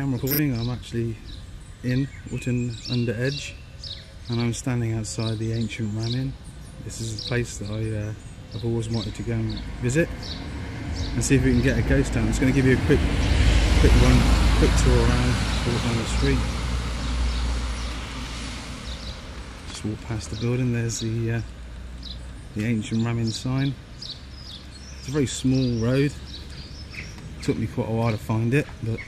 I'm recording, I'm actually in Wotton Under Edge and I'm standing outside the ancient Ram Inn. This is the place that I, uh, I've always wanted to go and visit and see if we can get a ghost down. Just going to give you a quick quick one, quick tour around, walk down the street. Just walk past the building, there's the, uh, the ancient Ram Inn sign. It's a very small road, it took me quite a while to find it but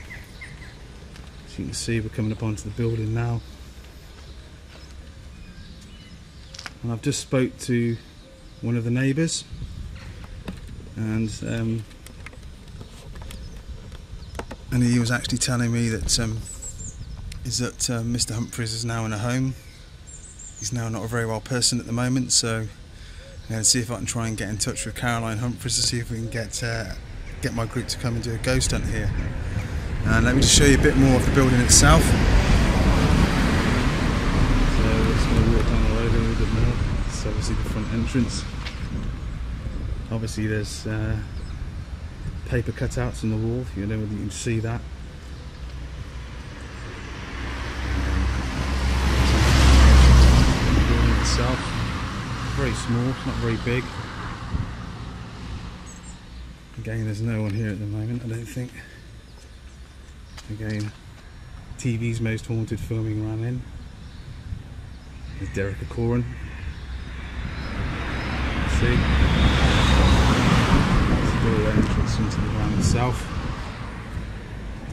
you can see we're coming up onto the building now. And I've just spoke to one of the neighbours and um, and he was actually telling me that um, is that uh, Mr Humphries is now in a home. He's now not a very well person at the moment so I'm going to see if I can try and get in touch with Caroline Humphries to see if we can get uh, get my group to come and do a ghost hunt here and let me just show you a bit more of the building itself. So let's going to walk down the road a little bit more. It's obviously the front entrance. Obviously there's uh, paper cutouts in the wall, you know whether you can see that. Building itself, very small, not very big. Again, there's no one here at the moment, I don't think. Again, TV's most haunted filming Ram Inn. There's Derek Acorah. See? That's the entrance into the ground itself.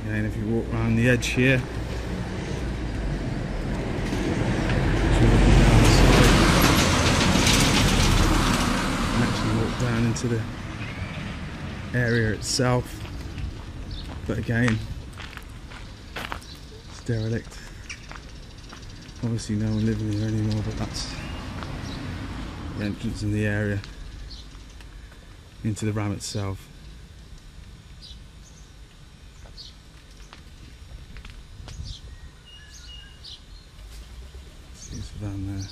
Again, if you walk around the edge here, down into the area itself. But again, derelict. Obviously no one living here anymore, but that's the entrance in the area into the ram itself. See it's van there.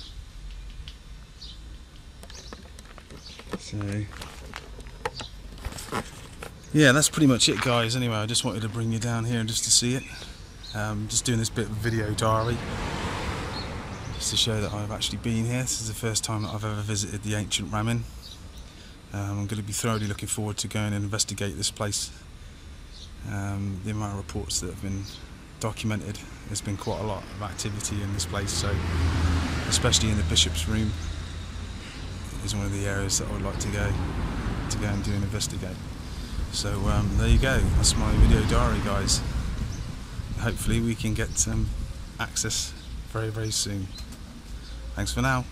So yeah, that's pretty much it guys. Anyway, I just wanted to bring you down here just to see it. Um, just doing this bit of video diary just to show that I've actually been here. This is the first time that I've ever visited the ancient Ram Inn. Um, I'm going to be thoroughly looking forward to going and investigate this place. Um, the amount of reports that have been documented, there's been quite a lot of activity in this place, so especially in the Bishop's Room is one of the areas that I would like to go to go and do and investigate. So um, there you go, that's my video diary guys hopefully we can get some access very very soon. Thanks for now.